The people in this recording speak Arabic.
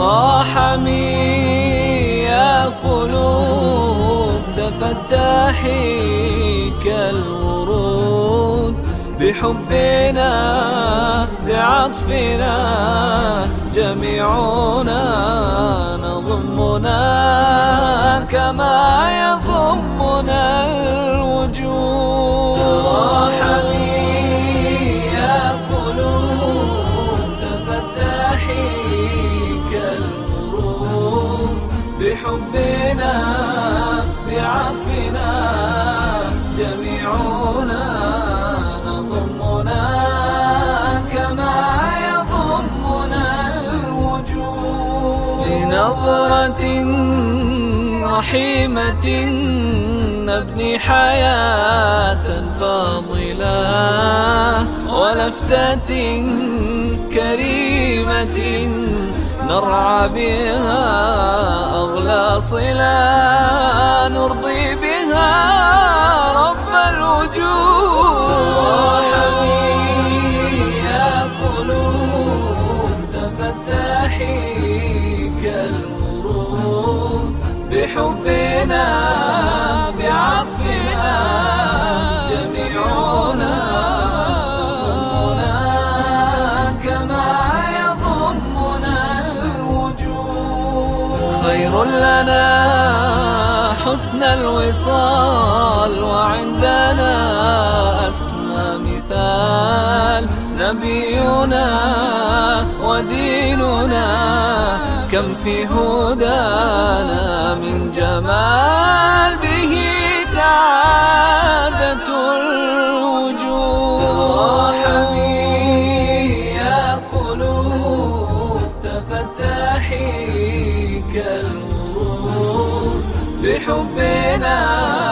ارحمي يا قلوب تفتحي كالورود. بحبنا بعطفنا جميعنا نضمنا. كما بحبنا بعطفنا جميعنا نضمنا كما يضمنا الوجود. بنظرة رحيمة نبني حياة فاضلة ولفتة كريمة نرعى بها أغلى صلة نرضي بها رب الوجود. يا قلوب تفتحي كالورود. بحبنا بعطفنا خير لنا حسن الوصال وعندنا أسمى مثال نبينا وديننا. كم في هدانا من جمال بحبنا.